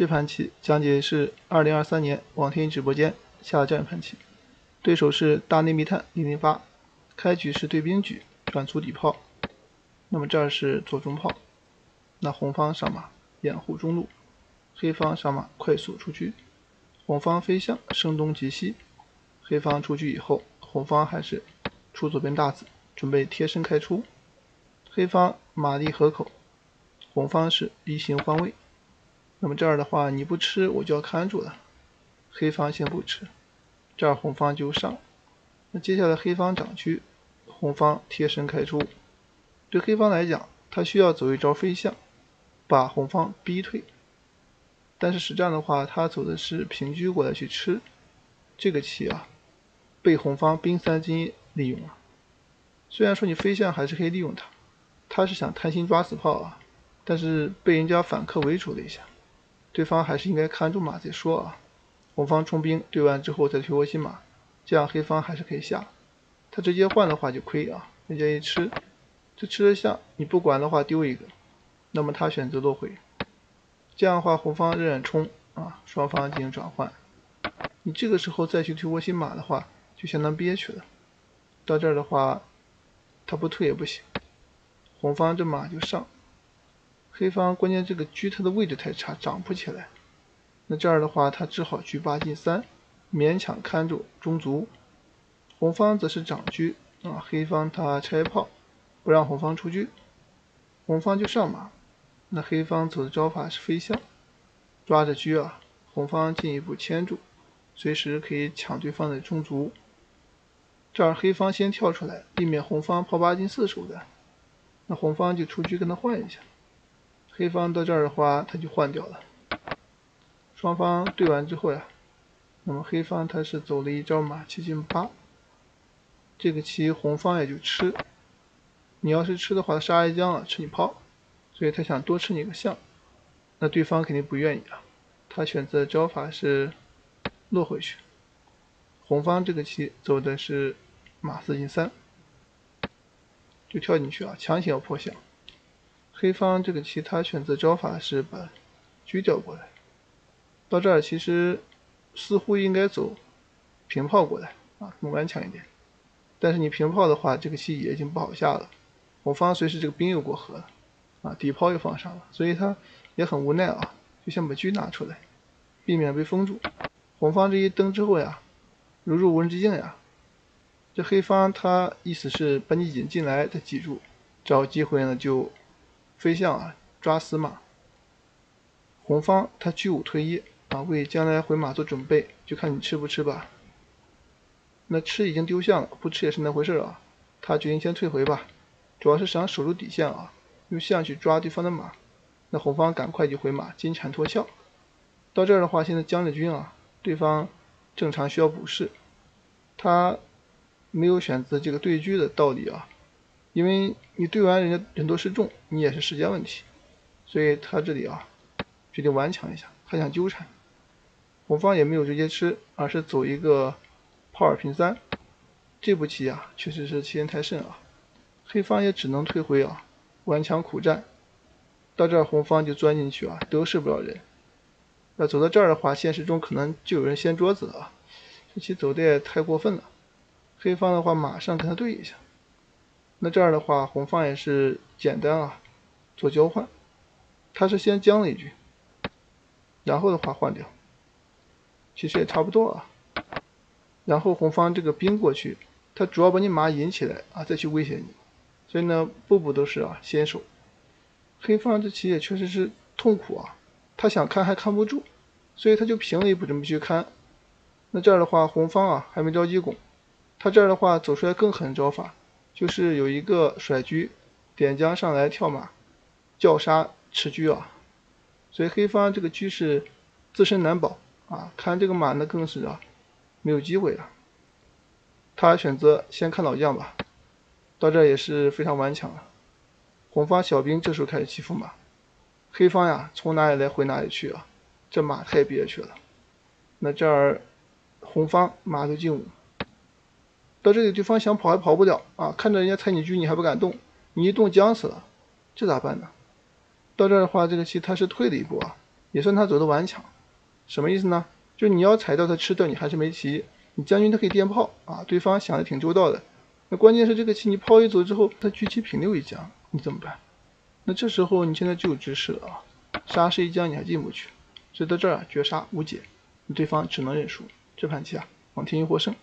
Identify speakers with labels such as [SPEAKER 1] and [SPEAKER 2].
[SPEAKER 1] 这盘棋讲解是二零二三年网天直播间下的这样一盘棋，对手是大内密探零零八，开局是对兵局转卒底炮，那么这儿是左中炮，那红方上马掩护中路，黑方上马快速出车，红方飞象声东击西，黑方出车以后，红方还是出左边大子，准备贴身开出，黑方马立河口，红方是移形换位。那么这儿的话，你不吃我就要看住了。黑方先不吃，这儿红方就上。那接下来黑方长车，红方贴身开出。对黑方来讲，他需要走一招飞象，把红方逼退。但是实战的话，他走的是平车过来去吃这个棋啊，被红方兵三进利用了。虽然说你飞象还是可以利用它，他是想贪心抓死炮啊，但是被人家反客为主了一下。对方还是应该看住马再说啊。红方冲兵对完之后再推窝心马，这样黑方还是可以下。他直接换的话就亏啊，人家一吃，这吃得象你不管的话丢一个，那么他选择落回。这样的话红方仍然冲啊，双方进行转换。你这个时候再去推窝心马的话，就相当憋屈了。到这儿的话，他不退也不行，红方这马就上。黑方关键这个车它的位置太差，长不起来。那这样的话，他只好车八进三，勉强看住中卒。红方则是长车啊，黑方他拆炮，不让红方出车，红方就上马。那黑方走的招法是飞象，抓着车啊，红方进一步牵住，随时可以抢对方的中卒。这儿黑方先跳出来，避免红方炮八进四守的。那红方就出车跟他换一下。黑方到这儿的话，他就换掉了。双方对完之后呀，那么黑方他是走了一招马七进八，这个棋红方也就吃。你要是吃的话，杀一将了，吃你炮，所以他想多吃你个象，那对方肯定不愿意啊。他选择的招法是落回去。红方这个棋走的是马四进三，就跳进去啊，强行要破象。黑方这个棋，他选择招法是把车调过来，到这儿其实似乎应该走平炮过来啊，更顽强一点。但是你平炮的话，这个棋也已经不好下了。红方随时这个兵又过河了啊，底炮又放上了，所以他也很无奈啊，就先把车拿出来，避免被封住。红方这一登之后呀，如入无人之境呀。这黑方他意思是把你引进来再记住，找机会呢就。飞象啊，抓死马。红方他车五退一啊，为将来回马做准备，就看你吃不吃吧。那吃已经丢象了，不吃也是那回事啊。他决定先退回吧，主要是想守住底线啊，用象去抓对方的马。那红方赶快就回马，金蝉脱壳。到这儿的话，现在将着军啊，对方正常需要补士，他没有选择这个对车的道理啊。因为你对完人家人多势众，你也是时间问题，所以他这里啊决定顽强一下，还想纠缠。红方也没有直接吃，而是走一个炮二平三。这步棋啊确实是欺人太甚啊，黑方也只能退回啊，顽强苦战。到这儿红方就钻进去啊，得势不了人。那走到这儿的话，现实中可能就有人掀桌子了啊，这棋走的也太过分了。黑方的话马上跟他对一下。那这样的话，红方也是简单啊，做交换，他是先将了一局，然后的话换掉，其实也差不多啊。然后红方这个兵过去，他主要把你马引起来啊，再去威胁你，所以呢，步步都是啊先手。黑方这棋也确实是痛苦啊，他想看还看不住，所以他就平了一步准备去看。那这样的话，红方啊还没着急拱，他这儿的话走出来更狠的招法。就是有一个甩车，点将上来跳马，叫杀吃车啊，所以黑方这个车是自身难保啊，看这个马呢更是啊没有机会了。他选择先看老将吧，到这也是非常顽强了。红方小兵这时候开始欺负马，黑方呀从哪里来回哪里去啊，这马太憋屈了。那这儿红方马就进五。到这里，对方想跑还跑不了啊！看着人家踩你车，你还不敢动，你一动僵死了，这咋办呢？到这儿的话，这个棋他是退了一步啊，也算他走的顽强。什么意思呢？就你要踩到他吃掉，你还是没棋。你将军他可以垫炮啊，对方想的挺周到的。那关键是这个棋你炮一走之后，他车七平六一将，你怎么办？那这时候你现在就有知识了啊，杀是一将你还进不去，所以到这儿绝杀无解，对方只能认输。这盘棋啊，王天一获胜。